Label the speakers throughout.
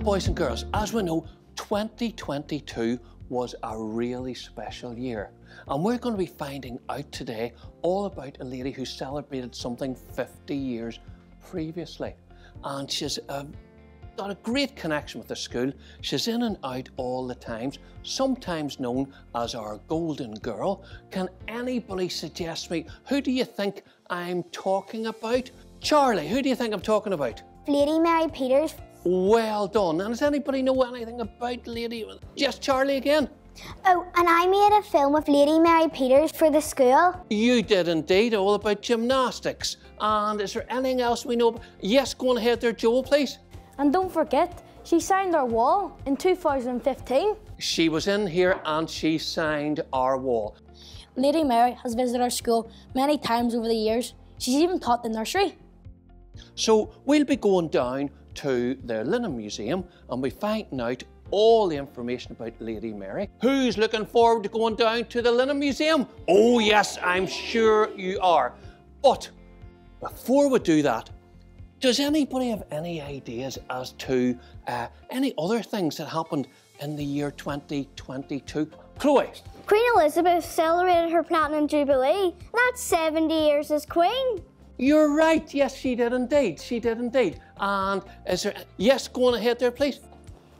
Speaker 1: boys and girls, as we know, 2022 was a really special year. And we're going to be finding out today all about a lady who celebrated something 50 years previously. And she's uh, got a great connection with the school. She's in and out all the times, sometimes known as our golden girl. Can anybody suggest me, who do you think I'm talking about? Charlie, who do you think I'm talking about?
Speaker 2: Lady Mary Peters.
Speaker 1: Well done. And does anybody know anything about Lady... Yes, Charlie again?
Speaker 2: Oh, and I made a film of Lady Mary Peters for the school.
Speaker 1: You did indeed, all about gymnastics. And is there anything else we know? About? Yes, go on ahead there, Joel, please.
Speaker 3: And don't forget, she signed our wall in 2015.
Speaker 1: She was in here and she signed our wall.
Speaker 3: Lady Mary has visited our school many times over the years. She's even taught the nursery.
Speaker 1: So we'll be going down to the Linen Museum and we finding out all the information about Lady Mary. Who's looking forward to going down to the Linen Museum? Oh yes, I'm sure you are. But before we do that, does anybody have any ideas as to uh, any other things that happened in the year 2022? Chloe?
Speaker 2: Queen Elizabeth celebrated her Platinum Jubilee. That's 70 years as Queen.
Speaker 1: You're right. Yes, she did indeed. She did indeed. And is there, yes, go on ahead there, please.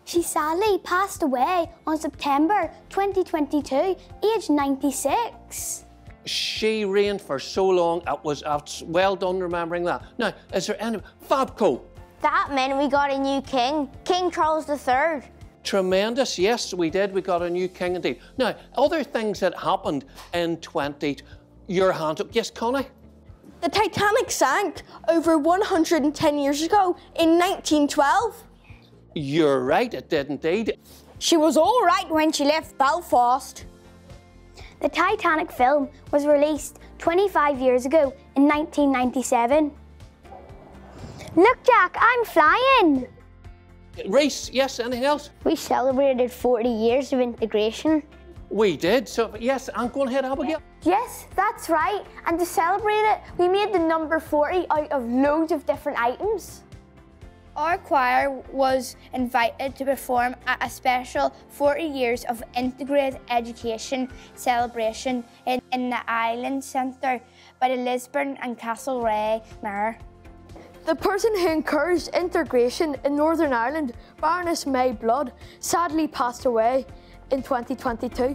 Speaker 2: She sadly passed away on September 2022, aged 96.
Speaker 1: She reigned for so long, it was uh, it's well done remembering that. Now, is there any, Fabco?
Speaker 2: That meant we got a new king, King Charles III.
Speaker 1: Tremendous, yes, we did. We got a new king indeed. Now, other things that happened in 20, your hand up. Yes, Connie?
Speaker 4: The Titanic sank over 110 years ago in 1912.
Speaker 1: You're right, it did indeed.
Speaker 4: She was all right when she left Belfast.
Speaker 2: The Titanic film was released 25 years ago in 1997. Look, Jack, I'm flying.
Speaker 1: Reese, yes, anything else?
Speaker 2: We celebrated 40 years of integration.
Speaker 1: We did. So, yes, I'm going ahead, Abigail.
Speaker 5: Yes, that's right. And to celebrate it, we made the number 40 out of loads of different items.
Speaker 6: Our choir was invited to perform at a special 40 years of integrated education celebration in, in the Island Centre by the Lisburn and Castlereagh Mayor.
Speaker 4: The person who encouraged integration in Northern Ireland, Baroness May Blood, sadly passed away in 2022.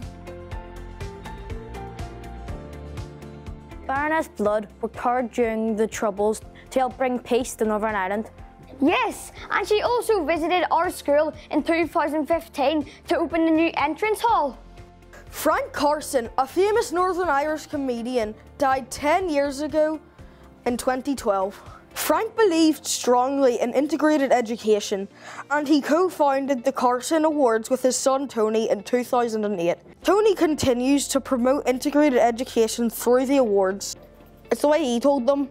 Speaker 3: Baroness Blood worked hard during the Troubles to help bring peace to Northern Ireland.
Speaker 5: Yes, and she also visited our school in 2015 to open the new entrance hall.
Speaker 4: Frank Carson, a famous Northern Irish comedian, died 10 years ago in 2012. Frank believed strongly in integrated education and he co-founded the Carson Awards with his son Tony in 2008. Tony continues to promote integrated education through the awards. It's the way he told them.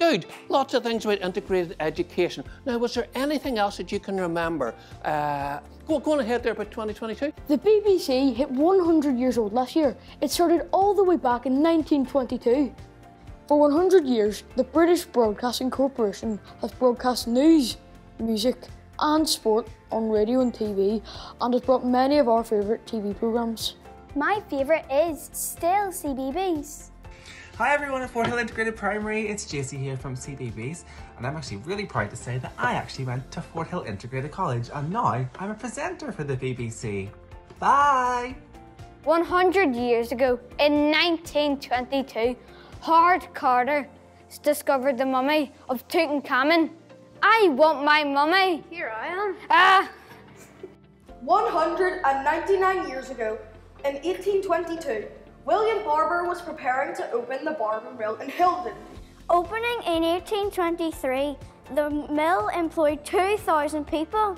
Speaker 1: Good. Lots of things about integrated education. Now, was there anything else that you can remember? Uh, go, go on ahead there about 2022.
Speaker 3: The BBC hit 100 years old last year. It started all the way back in 1922. For 100 years, the British Broadcasting Corporation has broadcast news, music, and sport on radio and TV and has brought many of our favourite TV programmes.
Speaker 2: My favourite is still CBeebies.
Speaker 7: Hi everyone at Fort Hill Integrated Primary, it's JC here from CBeebies and I'm actually really proud to say that I actually went to Fort Hill Integrated College and now I'm a presenter for the BBC. Bye!
Speaker 6: 100 years ago, in 1922, Howard Carter has discovered the mummy of Tutankhamun. I want my mummy.
Speaker 5: Here I am.
Speaker 6: Ah!
Speaker 4: 199 years ago, in 1822, William Barbour was preparing to open the Barbour Mill in Hilden.
Speaker 2: Opening in 1823, the mill employed 2,000 people.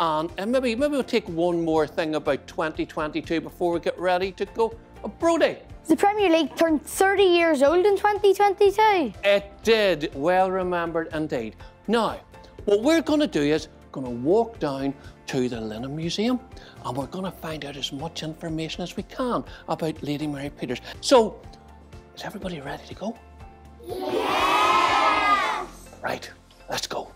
Speaker 1: And, and maybe, maybe we'll take one more thing about 2022 before we get ready to go. Uh, Brody.
Speaker 5: The Premier League turned 30 years old in 2022.
Speaker 1: It did. Well remembered indeed. Now, what we're going to do is going to walk down to the Linen Museum and we're going to find out as much information as we can about Lady Mary Peters. So, is everybody ready to go?
Speaker 2: Yes!
Speaker 1: Right, let's go.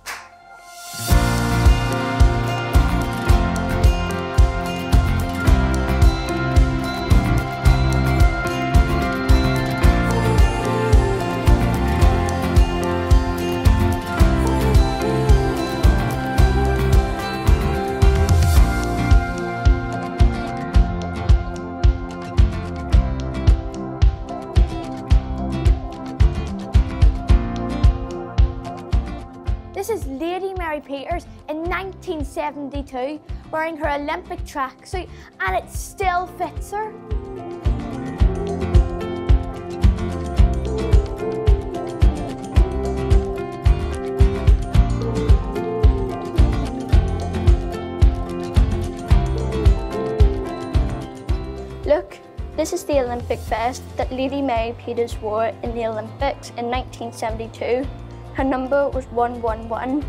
Speaker 6: 1972 wearing her Olympic tracksuit and it still fits her.
Speaker 2: Look, this is the Olympic vest that Lady Mary Peters wore in the Olympics in 1972. Her number was 111.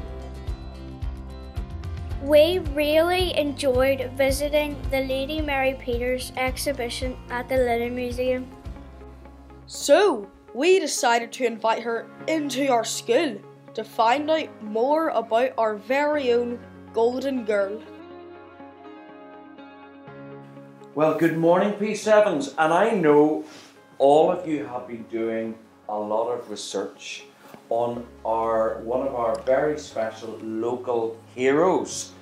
Speaker 8: We really enjoyed visiting the Lady Mary Peters exhibition at the Linen Museum.
Speaker 4: So, we decided to invite her into our school to find out more about our very own Golden Girl.
Speaker 9: Well, good morning, P7s. And I know all of you have been doing a lot of research on our one of our very special local heroes,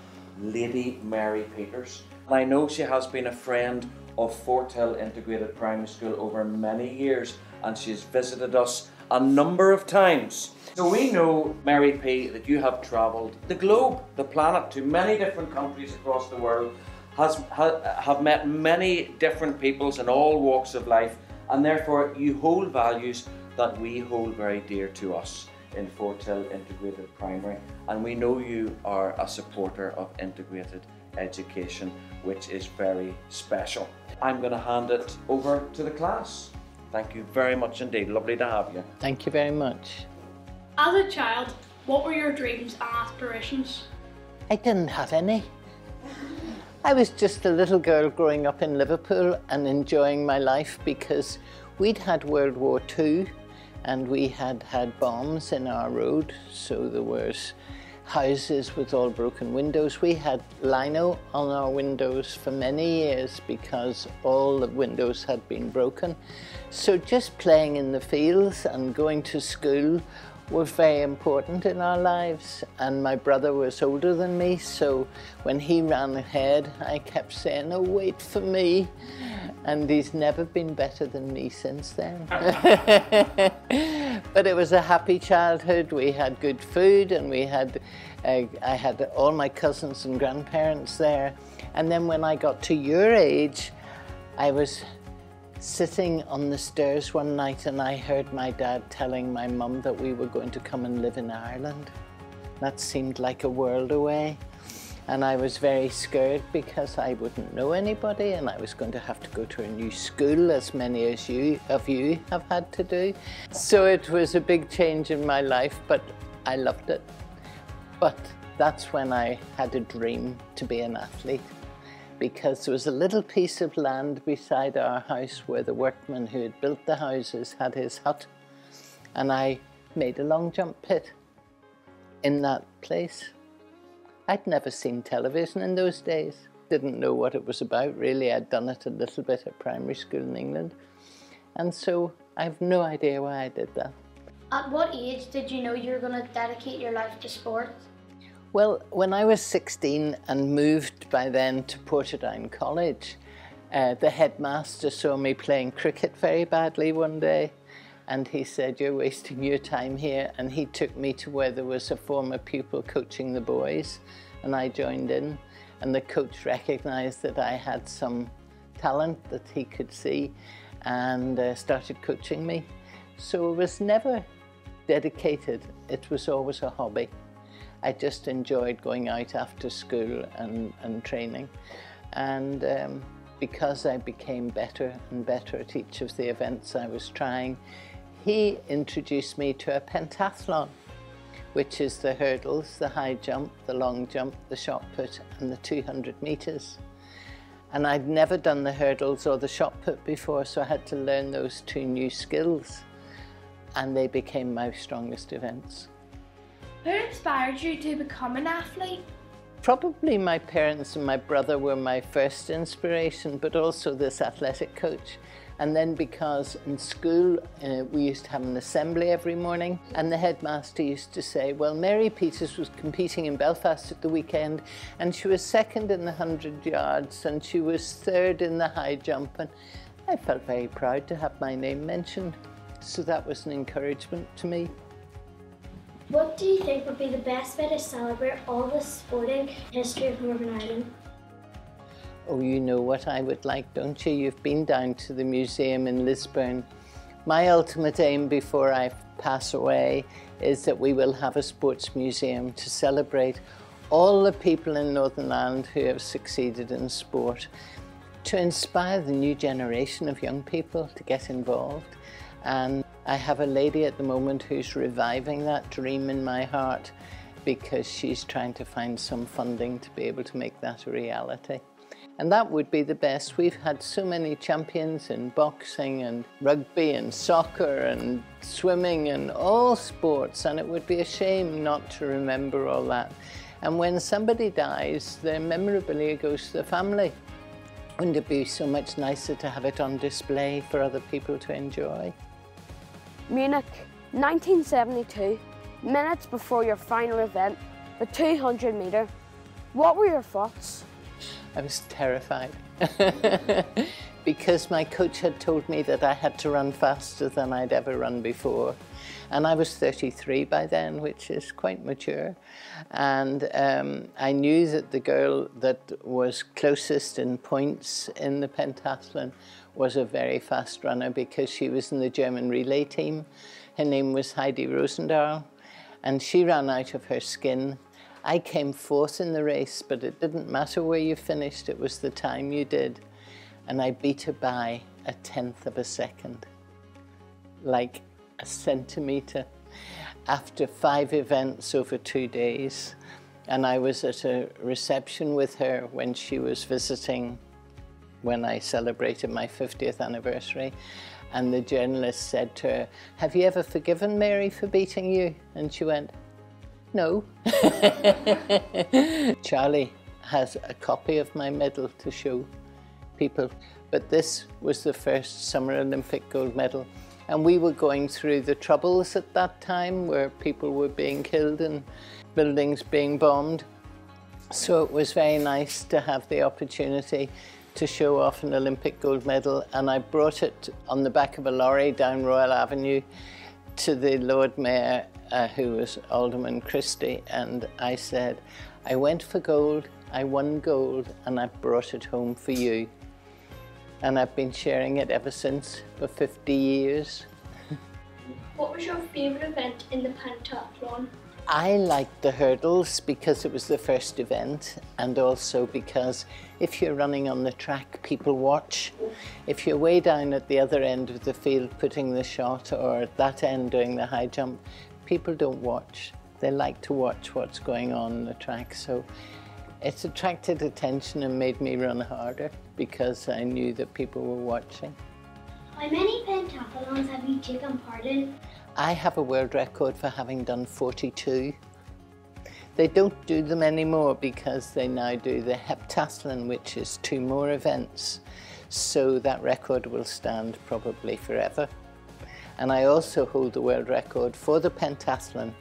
Speaker 9: Lady Mary Peters. And I know she has been a friend of Fort Hill Integrated Primary School over many years and she's visited us a number of times. So we know, Mary P, that you have travelled the globe, the planet, to many different countries across the world has, ha, have met many different peoples in all walks of life, and therefore you hold values that we hold very dear to us in Fort Hill Integrated Primary. And we know you are a supporter of integrated education, which is very special. I'm going to hand it over to the class. Thank you very much indeed. Lovely to have you.
Speaker 10: Thank you very much.
Speaker 11: As a child, what were your dreams and aspirations?
Speaker 10: I didn't have any. I was just a little girl growing up in Liverpool and enjoying my life because we'd had World War II and we had had bombs in our road, so there was houses with all broken windows. We had lino on our windows for many years because all the windows had been broken. So just playing in the fields and going to school were very important in our lives. And my brother was older than me, so when he ran ahead, I kept saying, oh, wait for me. And he's never been better than me since then. but it was a happy childhood. We had good food and we had, uh, I had all my cousins and grandparents there. And then when I got to your age, I was sitting on the stairs one night and I heard my dad telling my mum that we were going to come and live in Ireland. That seemed like a world away. And I was very scared because I wouldn't know anybody and I was going to have to go to a new school as many as you of you have had to do. So it was a big change in my life, but I loved it. But that's when I had a dream to be an athlete because there was a little piece of land beside our house where the workman who had built the houses had his hut. And I made a long jump pit in that place. I'd never seen television in those days, didn't know what it was about really. I'd done it a little bit at primary school in England. And so I have no idea why I did that.
Speaker 8: At what age did you know you were going to dedicate your life to sport?
Speaker 10: Well, when I was 16 and moved by then to Portadown College, uh, the headmaster saw me playing cricket very badly one day and he said, you're wasting your time here. And he took me to where there was a former pupil coaching the boys and I joined in and the coach recognized that I had some talent that he could see and uh, started coaching me. So it was never dedicated, it was always a hobby. I just enjoyed going out after school and, and training. And um, because I became better and better at each of the events I was trying, he introduced me to a pentathlon, which is the hurdles, the high jump, the long jump, the shot put, and the 200 metres. And I'd never done the hurdles or the shot put before, so I had to learn those two new skills. And they became my strongest events.
Speaker 8: Who inspired you to become an athlete?
Speaker 10: Probably my parents and my brother were my first inspiration, but also this athletic coach. And then because in school uh, we used to have an assembly every morning, and the headmaster used to say, Well, Mary Peters was competing in Belfast at the weekend, and she was second in the 100 yards, and she was third in the high jump. And I felt very proud to have my name mentioned. So that was an encouragement to me.
Speaker 8: What do you think would be the best way to celebrate all the sporting history of Northern Ireland?
Speaker 10: Oh, you know what I would like, don't you? You've been down to the museum in Lisburn. My ultimate aim before I pass away is that we will have a sports museum to celebrate all the people in Northern Ireland who have succeeded in sport, to inspire the new generation of young people to get involved. And I have a lady at the moment who's reviving that dream in my heart because she's trying to find some funding to be able to make that a reality. And that would be the best. We've had so many champions in boxing and rugby and soccer and swimming and all sports, and it would be a shame not to remember all that. And when somebody dies, their memorabilia goes to the family. Wouldn't it be so much nicer to have it on display for other people to enjoy?
Speaker 12: Munich, 1972, minutes before your final event, the 200 metre. What were your thoughts?
Speaker 10: I was terrified because my coach had told me that I had to run faster than I'd ever run before. And I was 33 by then, which is quite mature. And um, I knew that the girl that was closest in points in the pentathlon was a very fast runner because she was in the German relay team. Her name was Heidi Rosendahl, and she ran out of her skin. I came fourth in the race, but it didn't matter where you finished, it was the time you did. And I beat her by a tenth of a second, like a centimetre, after five events over two days. And I was at a reception with her when she was visiting when I celebrated my 50th anniversary. And the journalist said to her, Have you ever forgiven Mary for beating you? And she went, No. Charlie has a copy of my medal to show people. But this was the first Summer Olympic gold medal. And we were going through the troubles at that time where people were being killed and buildings being bombed. So it was very nice to have the opportunity to show off an Olympic gold medal and I brought it on the back of a lorry down Royal Avenue to the Lord Mayor uh, who was Alderman Christie and I said, I went for gold, I won gold and I brought it home for you. And I've been sharing it ever since for 50 years.
Speaker 8: what was your favourite event in the pentathlon?
Speaker 10: I liked the hurdles because it was the first event and also because if you're running on the track, people watch. If you're way down at the other end of the field putting the shot or at that end doing the high jump, people don't watch. They like to watch what's going on in the track. So it's attracted attention and made me run harder because I knew that people were watching.
Speaker 8: How many pentathlons have you taken part in?
Speaker 10: I have a world record for having done 42. They don't do them anymore because they now do the heptathlon, which is two more events. So that record will stand probably forever. And I also hold the world record for the pentathlon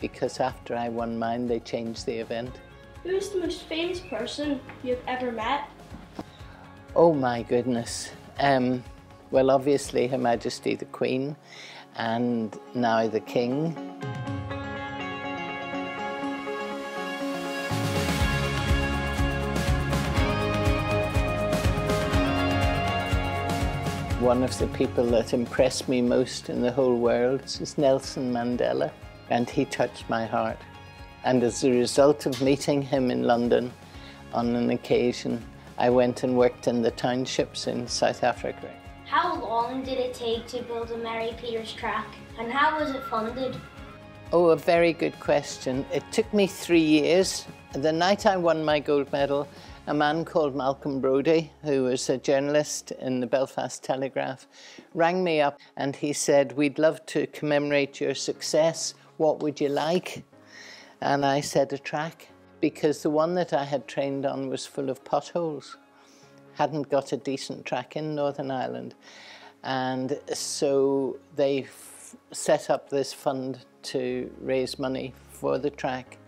Speaker 10: because after I won mine, they changed the event.
Speaker 8: Who is the most famous person you've ever met?
Speaker 10: Oh my goodness. Um, well, obviously, Her Majesty the Queen and now the King. One of the people that impressed me most in the whole world is Nelson Mandela, and he touched my heart. And as a result of meeting him in London on an occasion, I went and worked in the townships in South Africa.
Speaker 8: How long did it take to build the Mary Peters track and how was it funded?
Speaker 10: Oh, a very good question. It took me three years. The night I won my gold medal, a man called Malcolm Brodie, who was a journalist in the Belfast Telegraph, rang me up and he said, We'd love to commemorate your success. What would you like? And I said, A track, because the one that I had trained on was full of potholes, hadn't got a decent track in Northern Ireland. And so they set up this fund to raise money for the track.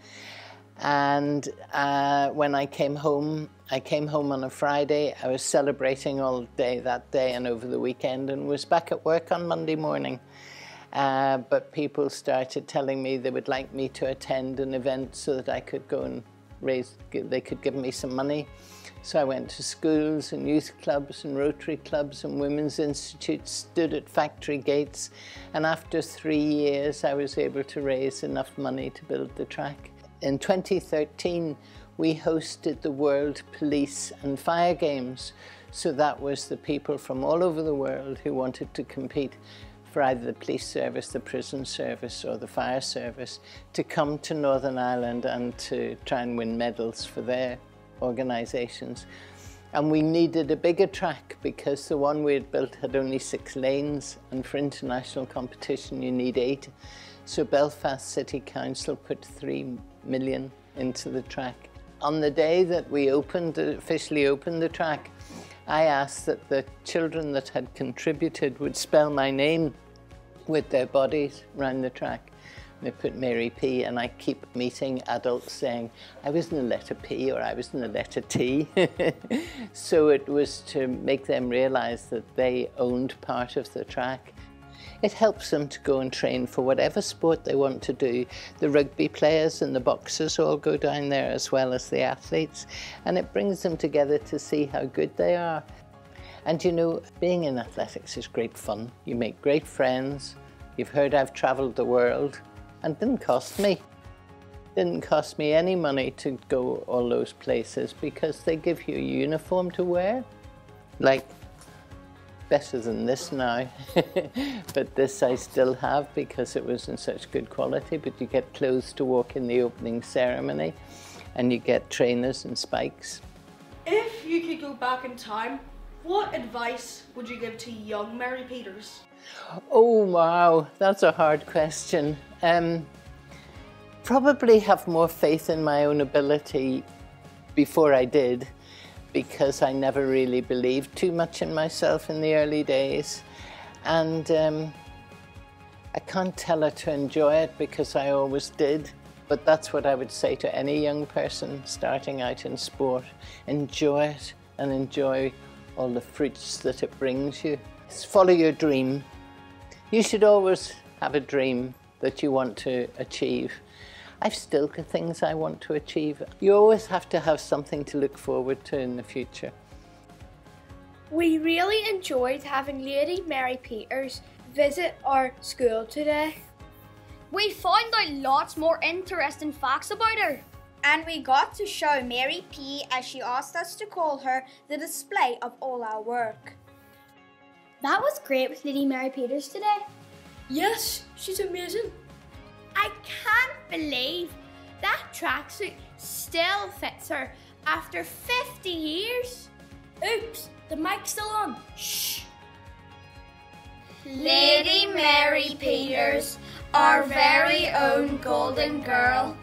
Speaker 10: And uh, when I came home, I came home on a Friday. I was celebrating all day that day and over the weekend and was back at work on Monday morning. Uh, but people started telling me they would like me to attend an event so that I could go and raise, they could give me some money. So I went to schools and youth clubs and Rotary clubs and women's institutes, stood at factory gates, and after three years I was able to raise enough money to build the track. In 2013, we hosted the World Police and Fire Games. So that was the people from all over the world who wanted to compete for either the police service, the prison service or the fire service to come to Northern Ireland and to try and win medals for their organisations. And we needed a bigger track because the one we had built had only six lanes and for international competition you need eight. So Belfast City Council put three million into the track. On the day that we opened, officially opened the track, I asked that the children that had contributed would spell my name with their bodies around the track. They put Mary P and I keep meeting adults saying I was in the letter P or I was in the letter T. so it was to make them realize that they owned part of the track. It helps them to go and train for whatever sport they want to do. The rugby players and the boxers all go down there as well as the athletes and it brings them together to see how good they are. And you know, being in athletics is great fun. You make great friends. You've heard I've travelled the world and didn't cost me. Didn't cost me any money to go all those places because they give you a uniform to wear. Like, better than this now. but this I still have because it was in such good quality. But you get clothes to walk in the opening ceremony and you get trainers and spikes.
Speaker 4: If you could go back in time, what advice would you give to young Mary Peters?
Speaker 10: Oh, wow, that's a hard question. Um, probably have more faith in my own ability before I did because I never really believed too much in myself in the early days. And um, I can't tell her to enjoy it because I always did. But that's what I would say to any young person starting out in sport. Enjoy it and enjoy all the fruits that it brings you. Follow your dream. You should always have a dream that you want to achieve. I've still got things I want to achieve. You always have to have something to look forward to in the future.
Speaker 8: We really enjoyed having Lady Mary Peters visit our school today.
Speaker 5: We found out lots more interesting facts about her.
Speaker 6: And we got to show Mary P, as she asked us to call her, the display of all our work.
Speaker 8: That was great with Lady Mary Peters today.
Speaker 11: Yes, she's amazing.
Speaker 6: I can't believe that tracksuit still fits her after 50 years.
Speaker 11: Oops, the mic's still on. Shh.
Speaker 8: Lady Mary Peters, our very own golden girl.